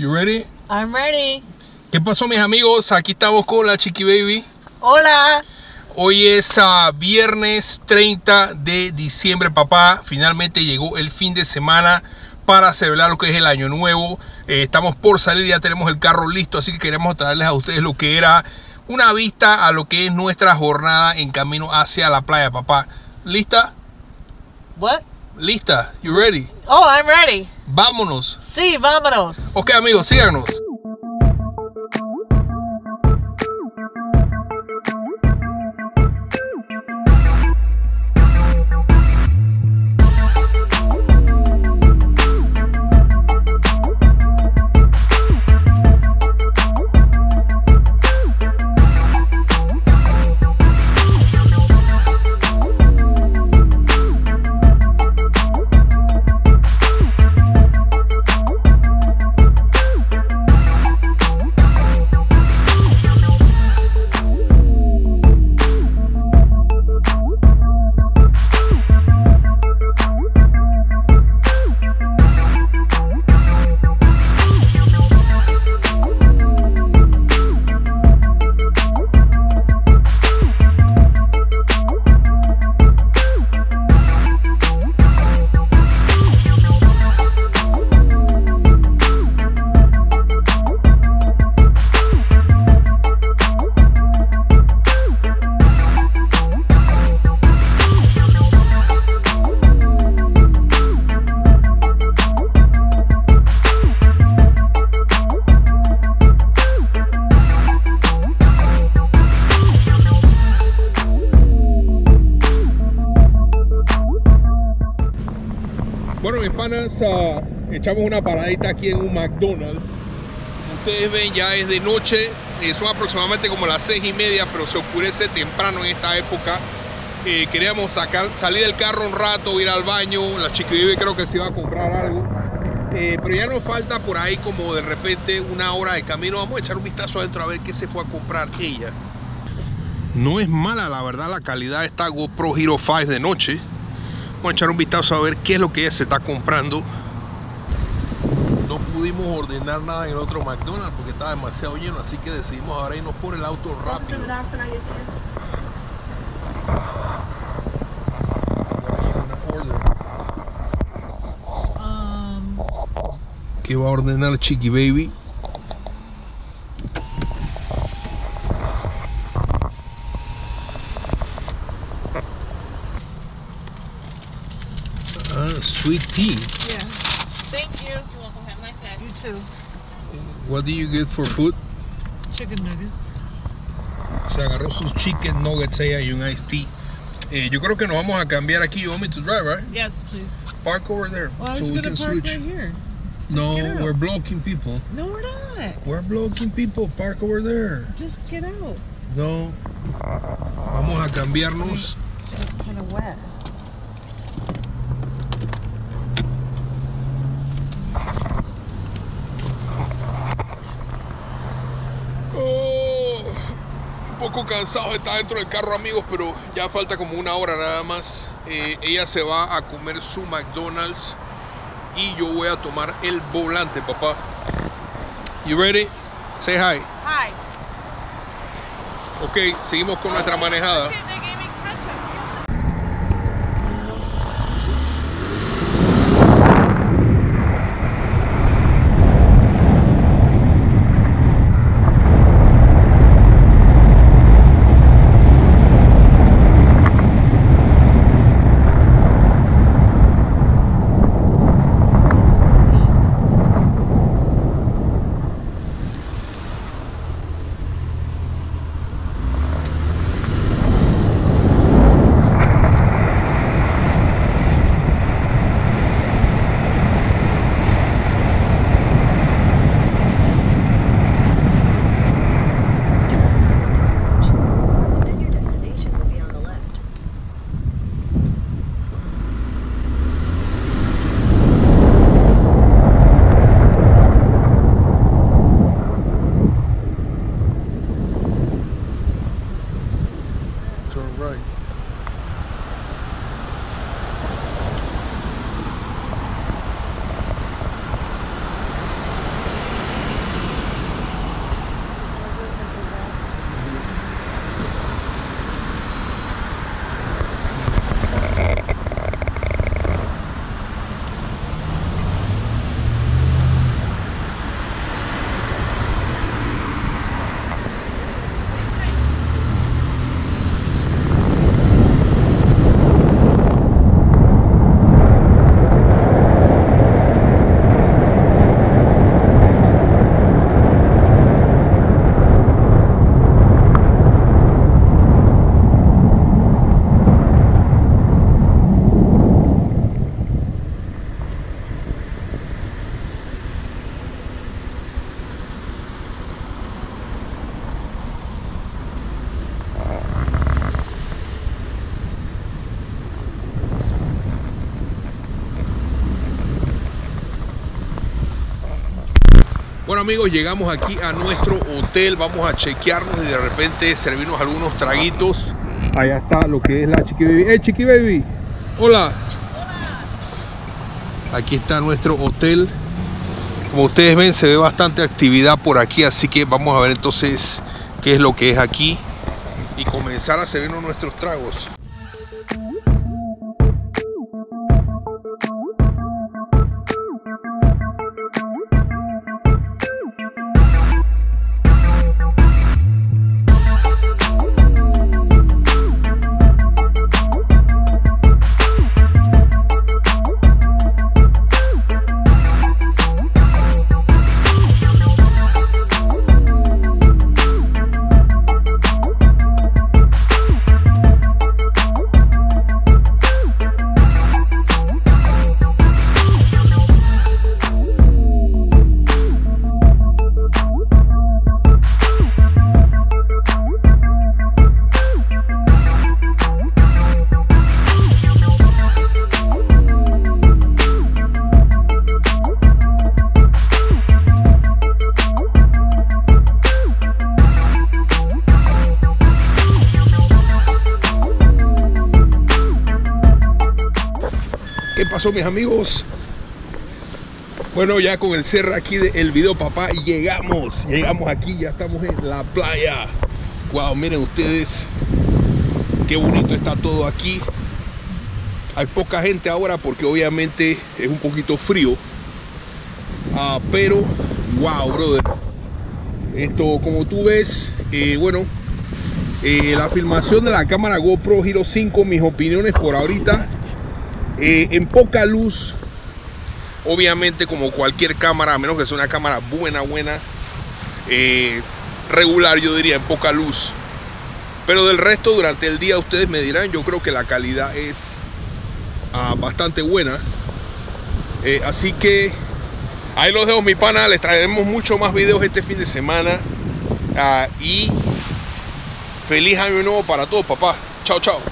You ready? I'm ready. ¿Qué pasó mis amigos? Aquí estamos con la Chiqui Baby. Hola. Hoy es ah, viernes 30 de diciembre, papá. Finalmente llegó el fin de semana para celebrar lo que es el año nuevo. Eh, estamos por salir, ya tenemos el carro listo, así que queremos traerles a ustedes lo que era una vista a lo que es nuestra jornada en camino hacia la playa, papá. ¿Lista? What? ¿Lista? You ready? Oh, I'm ready. Vámonos. Sí, vámonos. Ok amigos, síganos. Panas, ah, echamos una paradita aquí en un McDonald's. Ustedes ven, ya es de noche. eh, son aproximadamente como las seis y media, pero se oscurece temprano en esta época. Eh, queríamos sacar, salir del carro un rato, ir al baño. La chica vive creo que se iba a comprar algo. Eh, pero ya nos falta por ahí como de repente una hora de camino. Vamos a echar un vistazo adentro a ver qué se fue a comprar ella. No es mala, la verdad, la calidad de esta GoPro Hero 5 de noche. Vamos a echar un vistazo a ver qué es lo que ella se está comprando. No pudimos ordenar nada en el otro McDonald's porque estaba demasiado lleno, así que decidimos ahora irnos por el auto rápido. ¿Qué va a ordenar Chiqui Baby? Sweet tea. yeah. Thank you. You're welcome. Have a nice day. You too. What do you get for food? Chicken nuggets. Se agarró sus chicken nuggets ella y un iced tea. Eh, yo creo que nos vamos a cambiar aquí. You want me to drive, right? Yes, please. Park over there Well, I so was we gonna can park switch. right here. No, get out. we're blocking people. No, we're not. We're blocking people. Park over there. Just get out. No. Vamos a cambiarnos. It's kind of wet. Poco cansado de estar dentro del carro, amigos, pero ya falta como una hora nada más. Eh, ella se va a comer su McDonald's y yo voy a tomar el volante, papá. You ready? Say hi. Hi. Ok, seguimos con nuestra manejada. Bueno amigos, llegamos aquí a nuestro hotel, vamos a chequearnos y de repente servirnos algunos traguitos. Allá está lo que es la Chiqui Baby. ¡Eh, Chiqui Baby! Hola. Aquí está nuestro hotel. Como ustedes ven, se ve bastante actividad por aquí, así que vamos a ver entonces qué es lo que es aquí y comenzar a servirnos nuestros tragos. Pasó mis amigos? Bueno, ya con el cierre aquí del video, papá, llegamos, llegamos aquí, ya estamos en la playa. Wow, miren ustedes, qué bonito está todo aquí. Hay poca gente ahora porque obviamente es un poquito frío. Ah, pero, wow, brother. Esto, como tú ves, eh, bueno, eh, la filmación de la cámara GoPro Hero 5, mis opiniones por ahorita eh, en poca luz, obviamente como cualquier cámara, a menos que sea una cámara buena, buena, eh, regular yo diría, en poca luz. Pero del resto durante el día ustedes me dirán, yo creo que la calidad es uh, bastante buena. Eh, así que ahí los dejo mi pana, les traeremos mucho más videos este fin de semana. Uh, y feliz año nuevo para todos, papá. Chao, chao.